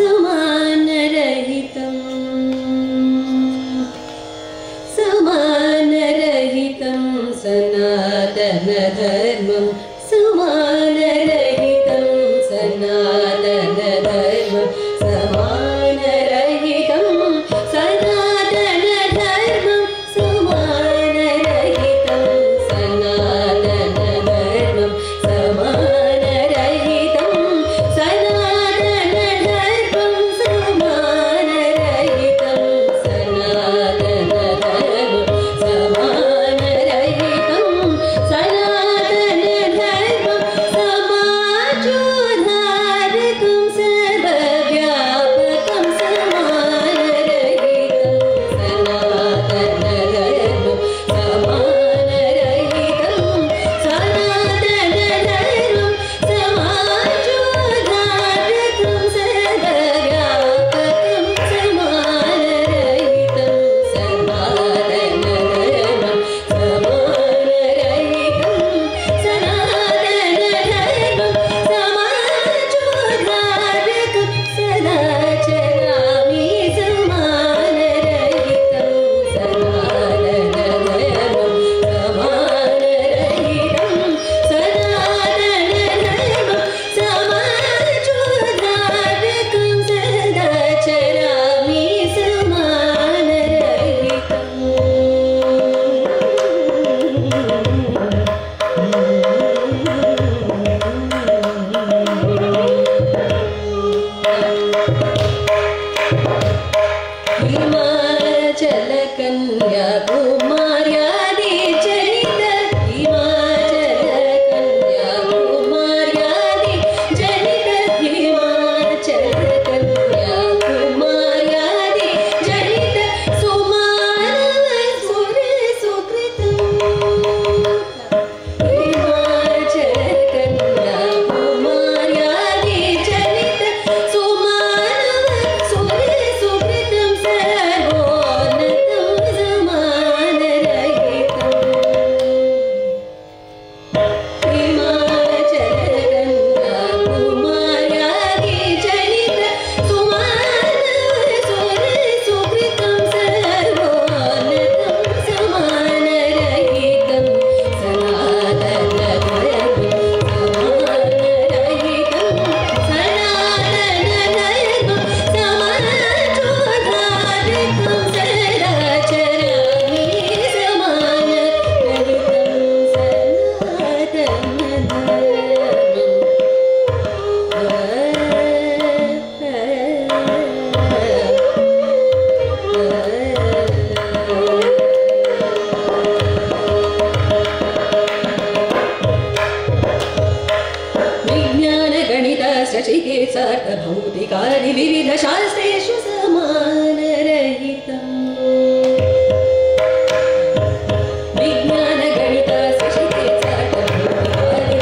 समानरहितम्। समानरहितं सनातनधर्मं चिकित्सार्थभौतिकानि विविधशास्त्रेषु समानरहितम्। विज्ञानगणितस्य चिकित्सार्थभौतिकानि